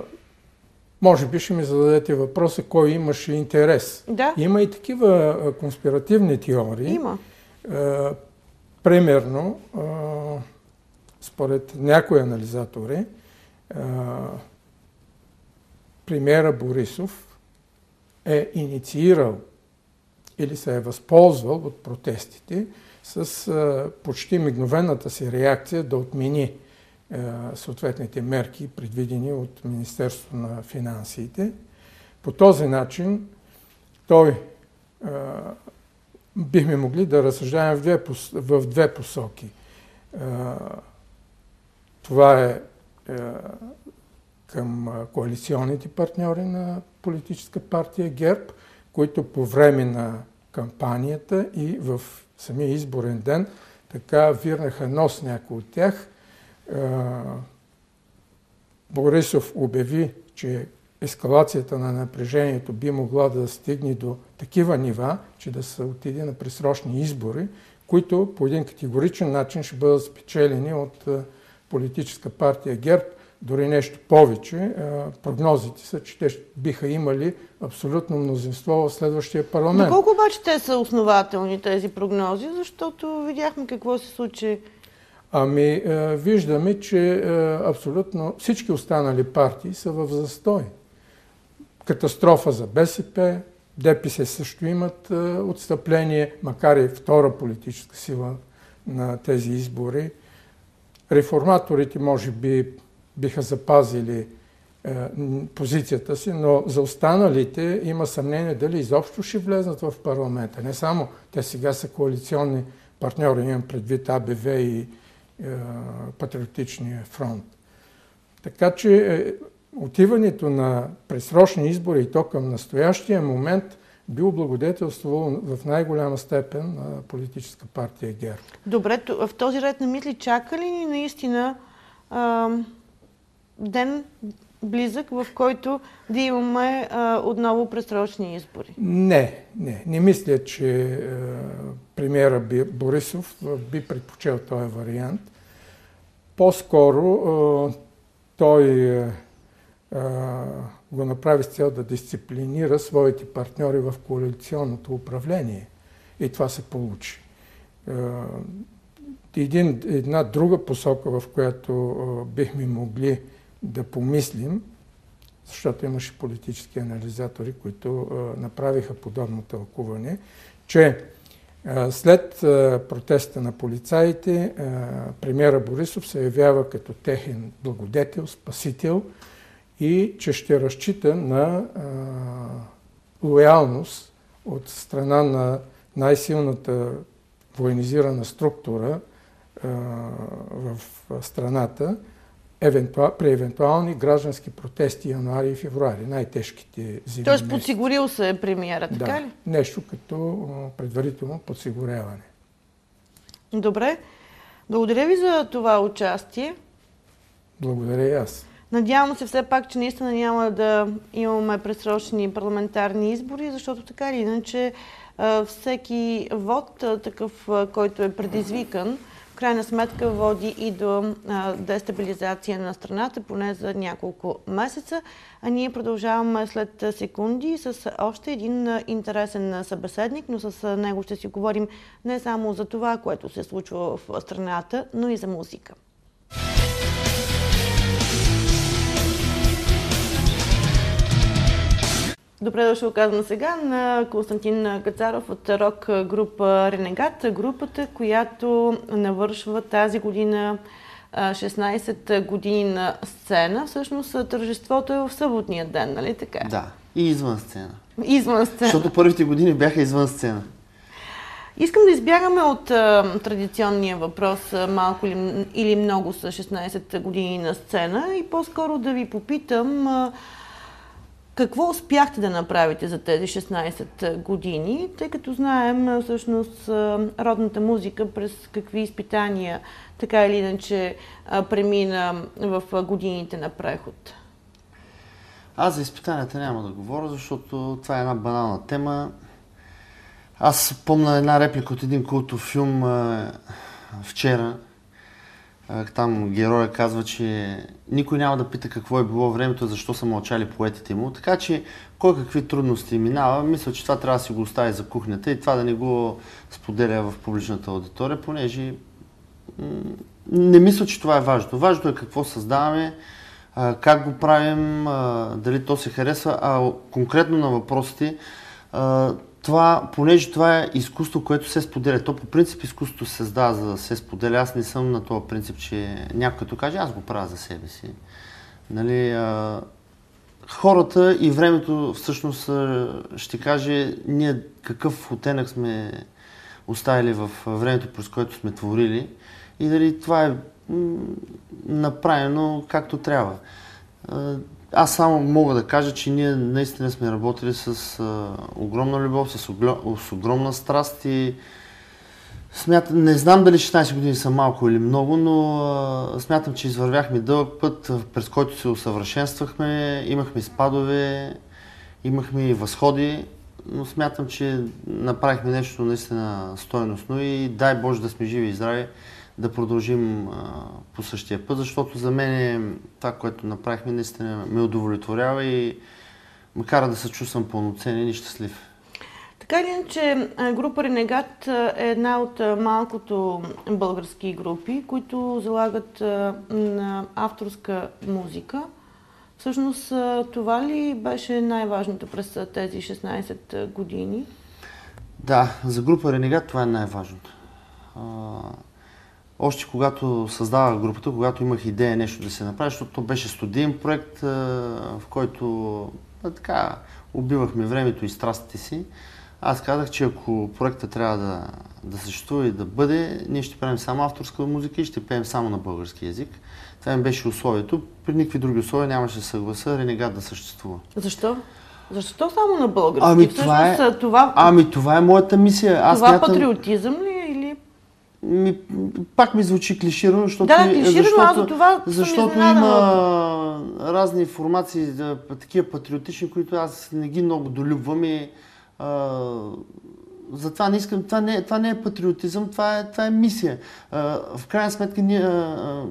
може би ще ми зададете въпроса кой имаше интерес. Да. Има и такива конспиративни теории. Има. Примерно, според някои анализатори, премиера Борисов е инициирал или се е възползвал от протестите с а, почти мигновената си реакция да отмени а, съответните мерки, предвидени от Министерството на финансите. По този начин той а, бихме могли да разсъждаваме в две, в две посоки. Това е към коалиционните партньори на политическа партия ГЕРБ, които по време на кампанията и в самия изборен ден така вирнаха нос някои от тях. Борисов обяви, че ескалацията на напрежението би могла да стигне до такива нива, че да се отиде на пресрочни избори, които по един категоричен начин ще бъдат спечелени от политическа партия ГЕРБ, дори нещо повече. Прогнозите са, че те биха имали абсолютно мнозинство в следващия парламент. Колко обаче те са основателни тези прогнози, защото видяхме какво се случи Ами, виждаме, че абсолютно всички останали партии са в застой. Катастрофа за БСП, ДПС също имат отстъпление, макар и втора политическа сила на тези избори. Реформаторите, може би, биха запазили е, позицията си, но за останалите има съмнение дали изобщо ще влезнат в парламента. Не само те сега са коалиционни партньори, имам предвид АБВ и Патриотичния фронт. Така че отиването на пресрочни избори и то към настоящия момент би облагодетелствало в най-голяма степен на политическа партия ГЕРБ. Добре, в този ред на мисли чака ли ни наистина а, ден близък, в който да имаме а, отново пресрочни избори? Не, не. Не мисля, че а, премиера Борисов би предпочел този вариант. По-скоро а, той а, го направи с цел да дисциплинира своите партньори в коалиционното управление. И това се получи. Един, една друга посока, в която бихме могли да помислим, защото имаше политически анализатори, които направиха подобно тълкуване, че след протеста на полицаите, премьера Борисов се явява като техен благодетел, спасител – и че ще разчита на а, лоялност от страна на най-силната военизирана структура а, в страната при евентуални граждански протести януари и февруари, най-тежките зимни Тоест подсигурил се е премиера, така да, ли? нещо като предварително подсигуряване. Добре. Благодаря ви за това участие. Благодаря и аз. Надявам се все пак, че наистина няма да имаме пресрочни парламентарни избори, защото така или иначе всеки вод, такъв, който е предизвикан, крайна сметка води и до дестабилизация на страната, поне за няколко месеца. А ние продължаваме след секунди с още един интересен събеседник, но с него ще си говорим не само за това, което се случва в страната, но и за музика. Добре дошъл казвам сега на Константин Кацаров от рок група Ренегат, групата, която навършва тази година 16 години на сцена. Всъщност тържеството е в съботния ден, нали така? Да, и извън сцена. Извън сцена. Защото първите години бяха извън сцена. Искам да избягаме от а, традиционния въпрос а, малко или, или много с 16 години на сцена и по-скоро да ви попитам а, какво успяхте да направите за тези 16 години, тъй като знаем всъщност родната музика през какви изпитания така или иначе премина в годините на преход? Аз за изпитанията няма да говоря, защото това е една банална тема. Аз помня една реплика от един култов филм вчера, там героя казва, че никой няма да пита какво е било времето, защо са мълчали поетите му. Така че кой какви трудности минава, мисля, че това трябва да си го остави за кухнята и това да не го споделя в публичната аудитория, понеже не мисля, че това е важно. Важно е какво създаваме, как го правим, дали то се харесва, а конкретно на въпросите, това, понеже това е изкуство, което се споделя. То по принцип изкуството се създава за да се споделя. Аз не съм на този принцип, че някой като каже, аз го правя за себе си. Нали, а, хората и времето всъщност ще каже ние какъв оттенък сме оставили в времето, през което сме творили и дали това е направено както трябва. Аз само мога да кажа, че ние наистина сме работили с а, огромна любов, с, огло, с огромна страст и смятам, не знам дали 16 години са малко или много, но а, смятам, че извървяхме дълъг път, през който се усъвършенствахме, имахме спадове, имахме и възходи, но смятам, че направихме нещо наистина стойностно и дай Боже да сме живи и здрави да продължим а, по същия път, защото за мен е това, което направихме, наистина ме удовлетворява и ме кара да се чувствам пълноценен и щастлив. Така или иначе, група Ренегат е една от малкото български групи, които залагат на авторска музика. Всъщност, това ли беше най-важното през тези 16 години? Да, за група Ренегат това е най-важното още когато създавах групата, когато имах идея нещо да се направи, защото то беше студиен проект, в който така убивахме времето и страстите си. Аз казах, че ако проектът трябва да, да съществува и да бъде, ние ще правим само авторска музика и ще пеем само на български язик. Това ми беше условието. При никакви други условия нямаше да съгласа Ренегат да съществува. Защо? Защо само на български? Ами това е, това, ами това е моята мисия. Аз това мятам... патриотизъм ли е. Ми, пак ми звучи клиширано, защото, да, клиширано, защото, аз за това защото има разни информации, такива патриотични, които аз не ги много долюбвам и а, затова не искам. Това не, това не е патриотизъм, това е, това е мисия. А, в крайна сметка ние, а,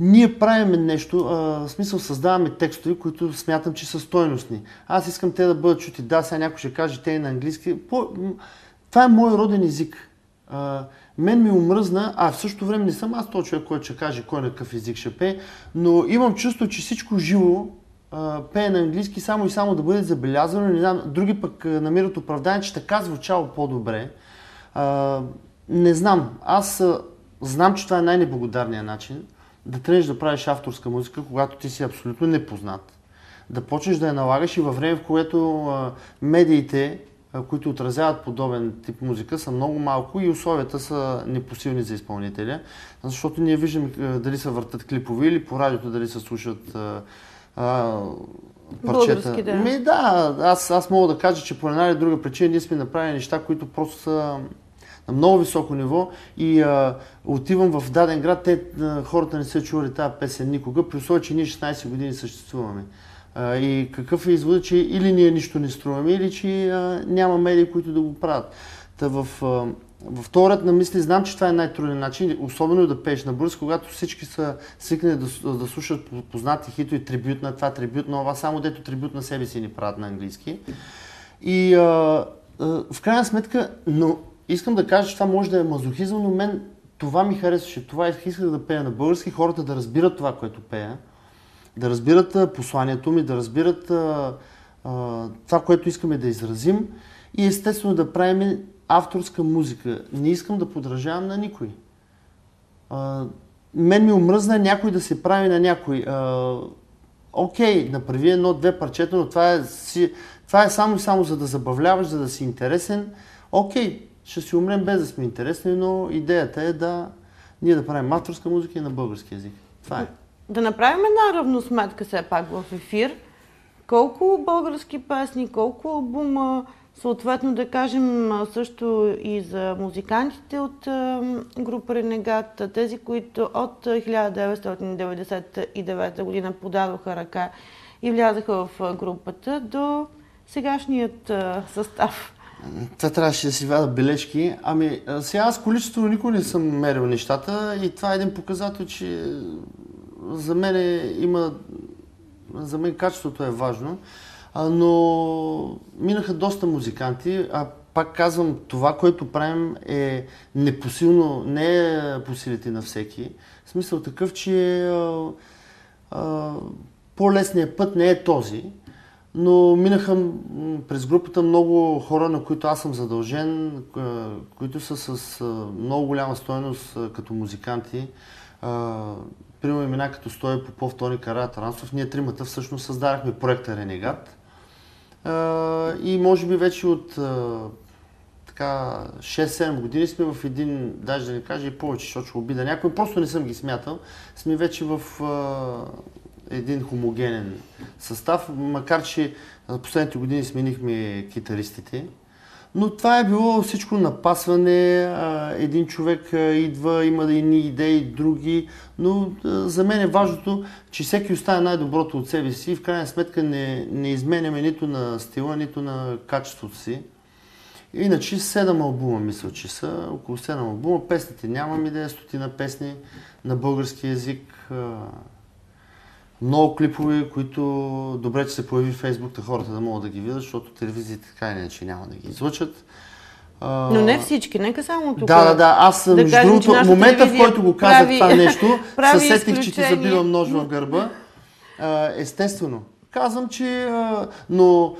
ние правим нещо, в смисъл създаваме текстове, които смятам, че са стойностни. Аз искам те да бъдат чути. Да, сега някой ще каже те на английски. По, това е мой роден език. А, мен ми омръзна, а в същото време не съм аз този човек, който ще каже кой на какъв език ще пее, но имам чувство, че всичко живо а, пее на английски само и само да бъде забелязано. Не знам, други пък намират оправдание, че така звучало по-добре. А, не знам. Аз а, знам, че това е най-неблагодарният начин да тръгнеш да правиш авторска музика, когато ти си абсолютно непознат. Да почнеш да я налагаш и във време, в което а, медиите, които отразяват подобен тип музика, са много малко и условията са непосилни за изпълнителя, защото ние виждаме дали се въртат клипови или по радиото дали се слушат а, а, парчета. Да. Ми, да, аз, аз мога да кажа, че по една или друга причина ние сме направили неща, които просто са на много високо ниво и а, отивам в даден град, те, а, хората не са чували тази песен никога, при условие, че ние 16 години съществуваме. И какъв е изводът, че или ние нищо не струваме, или че няма медии, които да го правят. Та в, а, в на мисли знам, че това е най-труден начин, особено да пееш на бърз, когато всички са свикнали да, да слушат познати хитови, трибют на това, трибют на това, само дето трибют на себе си ни правят на английски. И а, а, в крайна сметка, но искам да кажа, че това може да е мазохизъм, но мен това ми харесваше. Това исках да пея на български, хората да разбират това, което пея, да разбират посланието ми, да разбират а, това, което искаме да изразим и естествено да правим авторска музика. Не искам да подражавам на никой. А, мен ми омръзна някой да се прави на някой. Окей, направи едно-две парчета, но това е, си, това е само и само за да забавляваш, за да си интересен. Окей, ще си умрем без да сме интересни, но идеята е да ние да правим авторска музика и на български язик. Това е. Да направим една равносметка все пак в ефир. Колко български песни, колко албума, съответно да кажем също и за музикантите от група Ренегат, тези, които от 1999 година подадоха ръка и влязаха в групата до сегашният състав. Това трябваше да си вада бележки. Ами, сега аз количество никога не съм мерил нещата и това е един показател, че за мен има... За мен качеството е важно. Но минаха доста музиканти, а пак казвам, това, което правим е непосилно, не е по силите на всеки. В смисъл такъв, че по-лесният път не е този но минаха през групата много хора, на които аз съм задължен, които са с много голяма стоеност като музиканти. Примерно имена като Стоя Попов, Тони Кара, Тарансов. Ние тримата всъщност създадахме проекта Ренегат. И може би вече от така 6-7 години сме в един, даже да не кажа и повече, защото обида някой, просто не съм ги смятал, сме вече в един хомогенен състав, макар че последните години сменихме китаристите. Но това е било всичко напасване, един човек идва, има едни идеи, други, но за мен е важното, че всеки оставя най-доброто от себе си. И в крайна сметка не, не изменяме нито на стила, нито на качеството си. Иначе 7 албума мисля, че са, около 7 албума, песните нямам идея, стотина песни на български язик много клипове, които добре, че се появи в Фейсбук, хората да могат да ги видят, защото телевизиите така или иначе няма да ги излъчат. Но не всички, нека само тук. Да, да, да. Аз да между другото, момента в който го казах прави, това нещо, съсетих, че ти забива нож в гърба. Естествено. Казвам, че... Но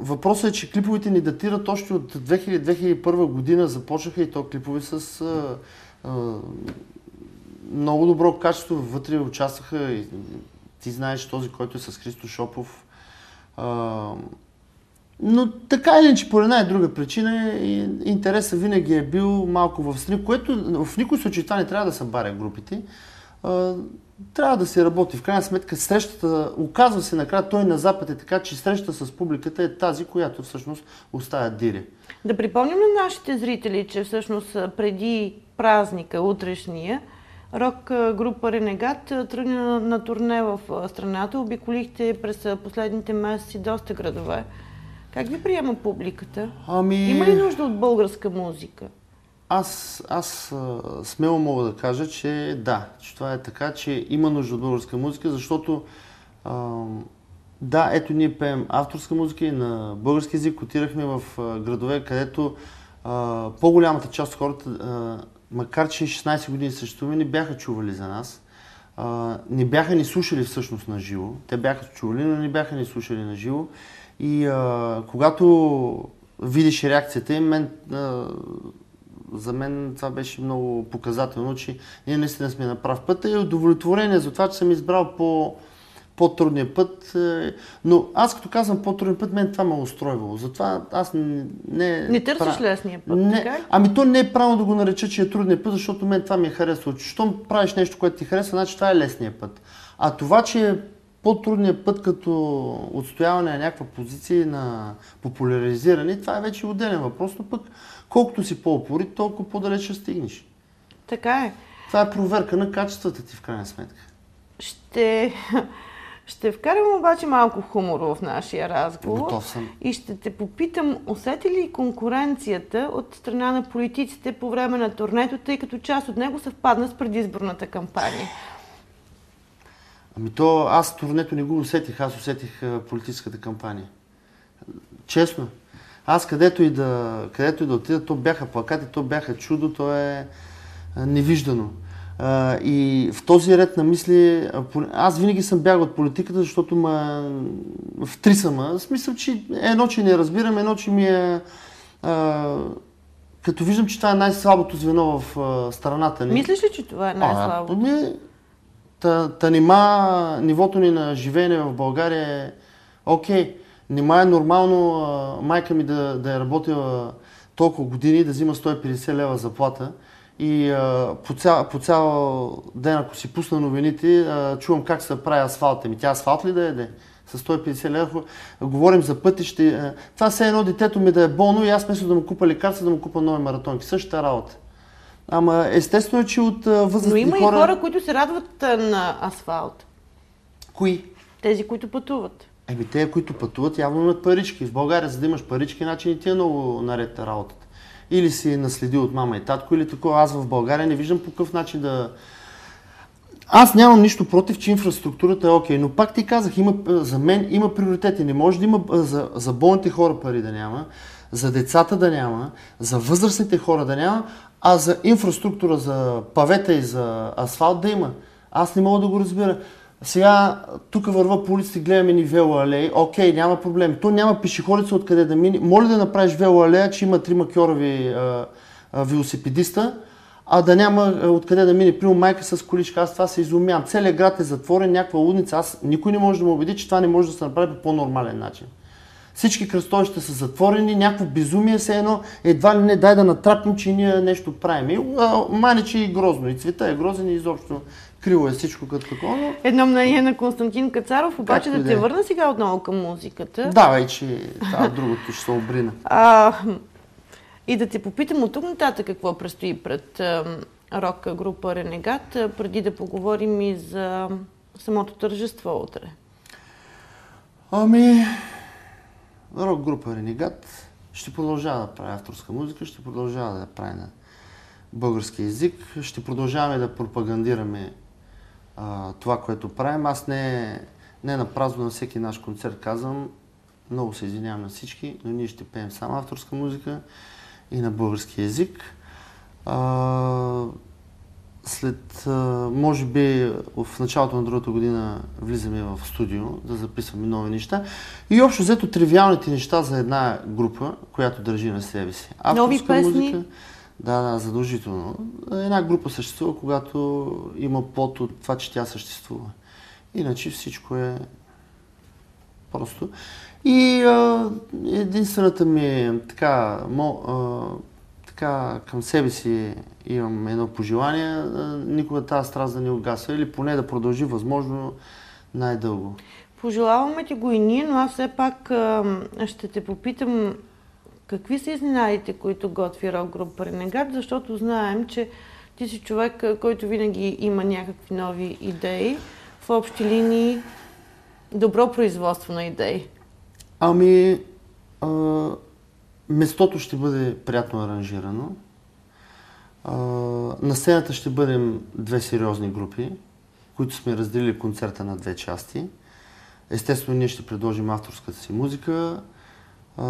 въпросът е, че клиповете ни датират още от 2000-2001 година. Започнаха и то клипове с много добро качество. Вътре участваха и ти знаеш този, който е с Христо Шопов. А, но така или иначе, по една и друга причина, интересът винаги е бил малко в страни, което в никой случай това не трябва да събаря групите. трябва да се работи. В крайна сметка срещата, оказва се накрая той на Запад е така, че срещата с публиката е тази, която всъщност оставя дири. Да припомним на нашите зрители, че всъщност преди празника, утрешния, рок група Ренегат тръгна на турне в страната. Обиколихте през последните месеци доста градове. Как ви приема публиката? Ами... Има ли нужда от българска музика? Аз, аз смело мога да кажа, че да, че това е така, че има нужда от българска музика, защото а, да, ето ние пеем авторска музика и на български язик. Котирахме в градове, където по-голямата част от хората, макар че 16 години съществуваме, не бяха чували за нас. А, не бяха ни слушали всъщност на живо. Те бяха чували, но не бяха ни слушали на живо. И а, когато видиш реакцията им, мен, а, за мен това беше много показателно, че ние наистина сме на прав път и удовлетворение за това, че съм избрал по, по-трудния път. Е, но аз като казвам по-трудния път, мен това ме е устройвало. Затова аз не... Не търсиш прав... лесния път, не, така? Ами то не е правилно да го нареча, че е трудния път, защото мен това ми е харесало. Щом правиш нещо, което ти харесва, значи това е лесния път. А това, че е по-трудният път като отстояване на някаква позиция на популяризиране, това е вече отделен въпрос, но пък колкото си по-опорит, толкова по-далеч ще стигнеш. Така е. Това е проверка на качествата ти в крайна сметка. Ще, ще вкарам обаче малко хумор в нашия разговор. Готов съм. И ще те попитам, усети ли конкуренцията от страна на политиците по време на турнето, тъй като част от него съвпадна с предизборната кампания? Ами то аз турнето не го усетих, аз усетих политическата кампания. Честно. Аз където и да, където и да отида, то бяха плакати, то бяха чудо, то е невиждано. И в този ред на мисли, аз винаги съм бягал от политиката, защото ма в три съм. В смисъл, че едно, че не разбирам, едно, че ми е... А, като виждам, че това е най-слабото звено в а, страната ни. Мислиш ли, че това е най-слабото? Ами, та, та нима нивото ни на живеене в България е окей. Okay. Нима е нормално а, майка ми да, да е работила толкова години, да взима 150 лева заплата и а, по, цял, по цял ден, ако си пусна новините, а, чувам как се прави асфалт. Ами тя асфалт ли да еде? С 150 лева. Говорим за пътища. Това все едно детето ми да е болно и аз вместо да му купа лекарства, да му купа нови маратонки. Същата работа. Ама естествено, че от възрастни Но има хора... и хора, които се радват на асфалт. Кои? Тези, които пътуват. Еми, те, които пътуват, явно имат парички. В България, за да имаш парички, значи не ти е много наред работата. Или си наследил от мама и татко, или такова. Аз в България не виждам по какъв начин да... Аз нямам нищо против, че инфраструктурата е окей, но пак ти казах, има, за мен има приоритети. Не може да има за, за болните хора пари да няма, за децата да няма, за възрастните хора да няма, а за инфраструктура, за павета и за асфалт да има. Аз не мога да го разбера. Сега, тук върва по улиците, гледаме ни велоалеи. Окей, няма проблем. То няма пешеходица откъде да мине. Моля да направиш велоалея, че има трима кьорови а, а, велосипедиста, а да няма откъде да мине. Прямо майка с количка, аз това се изумявам. Целият град е затворен, някаква лудница. Аз никой не може да му убеди, че това не може да се направи по по-нормален начин. Всички кръстовища са затворени, някакво безумие се едно, едва ли не дай да натрапим, че ние нещо правим. И, а, маничи и грозно, и цвета е грозен и изобщо криво е всичко като такова. Но... Едно мнение на Константин Кацаров, обаче да те е. върна сега отново към музиката. Давай, че това другото ще се обрина. А, и да те попитам от тук нататък какво предстои пред рок група Ренегат, преди да поговорим и за самото тържество утре. Ами, рок група Ренегат ще продължава да прави авторска музика, ще продължава да прави на български язик, ще продължаваме да пропагандираме а, това, което правим. Аз не, не на празно на всеки наш концерт казвам, много се извинявам на всички, но ние ще пеем само авторска музика и на български язик. А, след, може би, в началото на другата година влизаме в студио да записваме нови неща. И общо взето тривиалните неща за една група, която държи на себе си. Авторска нови песни? Музика, да, да, задължително. Една група съществува, когато има пот от това, че тя съществува. Иначе всичко е просто. И а, единствената ми така, мо, а, така към себе си имам едно пожелание, а, никога тази страст да не угасва или поне да продължи възможно най-дълго. Пожелаваме ти го и ние, но аз все пак а, ще те попитам какви са изненадите, които готви рок група Ренегат, защото знаем, че ти си човек, който винаги има някакви нови идеи. В общи линии добро производство на идеи. Ами, а, местото ще бъде приятно аранжирано. А, на сцената ще бъдем две сериозни групи, които сме разделили концерта на две части. Естествено, ние ще предложим авторската си музика. А,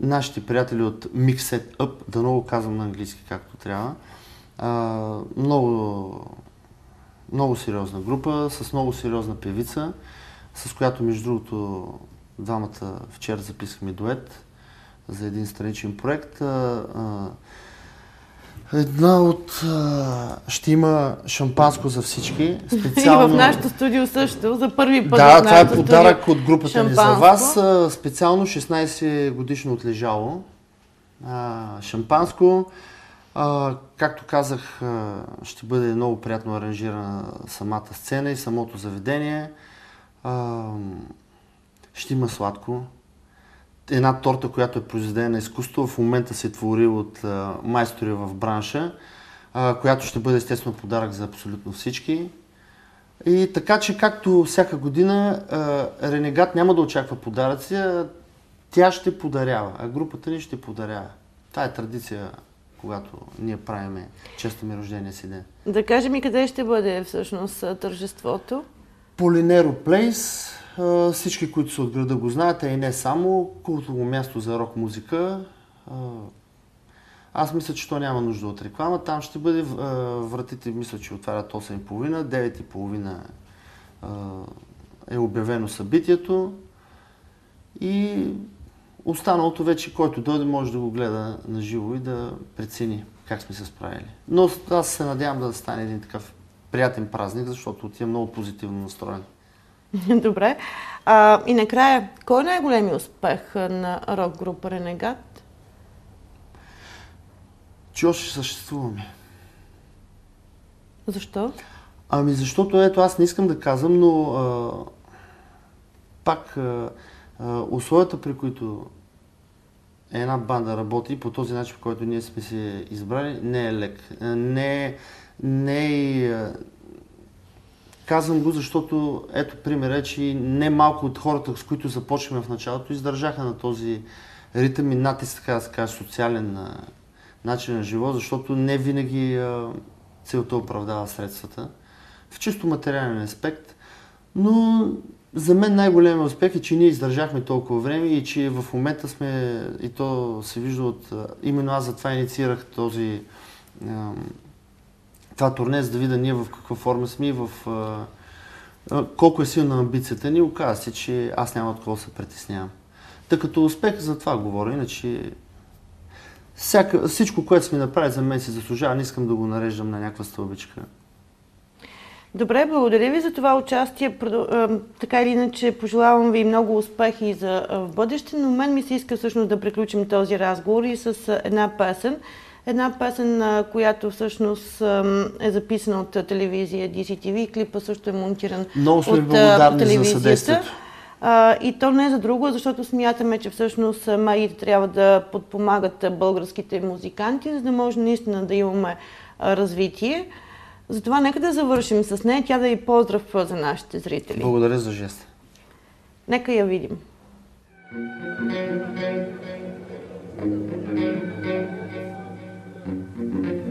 нашите приятели от Mixed Up, да много казвам на английски както трябва, а, много, много сериозна група, с много сериозна певица, с която между другото двамата вчера записахме дует за един страничен проект. А, а, Една от... А, ще има шампанско за всички. Специално... И в нашото студио също, за първи път. Да, това е подарък студио. от групата шампанско. ни за вас. А, специално 16 годишно отлежало. А, шампанско. А, както казах, а, ще бъде много приятно аранжирана самата сцена и самото заведение. А, ще има сладко една торта, която е произведена на изкуство, в момента се твори от а, майстори в бранша, а, която ще бъде естествено подарък за абсолютно всички. И така, че както всяка година, а, Ренегат няма да очаква подаръци, а тя ще подарява, а групата ни ще подарява. Това е традиция, когато ние правиме честваме рождения си ден. Да кажем и къде ще бъде всъщност тържеството? Полинеро Плейс, всички, които са от града го знаят, а и не само. Култово място за рок музика. Аз мисля, че то няма нужда от реклама. Там ще бъде вратите, мисля, че отварят 8.30, 9.30 е обявено събитието. И останалото вече, който дойде, може да го гледа на живо и да прецени как сме се справили. Но аз се надявам да стане един такъв приятен празник, защото отивам много позитивно настроен. Добре. А, и накрая, кой е най-големият успех на рок група Ренегат? Че още съществуваме. Защо? Ами защото ето аз не искам да казвам, но а, пак а, условията, при които една банда работи по този начин, по който ние сме се избрали, не е лек. Не, не е Казвам го, защото ето пример е, че не малко от хората, с които започваме в началото, издържаха на този ритъм и натиск, така да се каже, социален начин на живот, защото не винаги целта оправдава средствата. В чисто материален аспект. Но за мен най-големият успех е, че ние издържахме толкова време и че в момента сме, и то се вижда от... Именно аз затова инициирах този това турне, за да видя ние в каква форма сме и в а, колко е силна амбицията ни. Оказва се, че аз няма от кого се притеснявам. Тъй като успех за това говоря, иначе всяка, всичко, което сме направили за мен си заслужава, не искам да го нареждам на някаква стълбичка. Добре, благодаря ви за това участие. Така или иначе, пожелавам ви много успехи за в бъдеще, но мен ми се иска всъщност да приключим този разговор и с една песен. Една песен, която всъщност е записана от телевизия DCTV, клипа също е монтиран Много сме от телевизията. За и то не е за друго, защото смятаме, че всъщност медиите трябва да подпомагат българските музиканти, за да може наистина да имаме развитие. Затова нека да завършим с нея, тя да е и поздрав за нашите зрители. Благодаря за жест. Нека я видим. Thank you. Mm-hmm.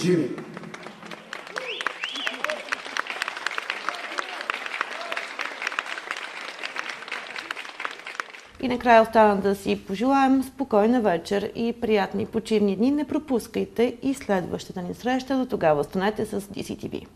лечими. И накрая остана да си пожелаем спокойна вечер и приятни почивни дни. Не пропускайте и следващата ни среща. До тогава останете с DCTV.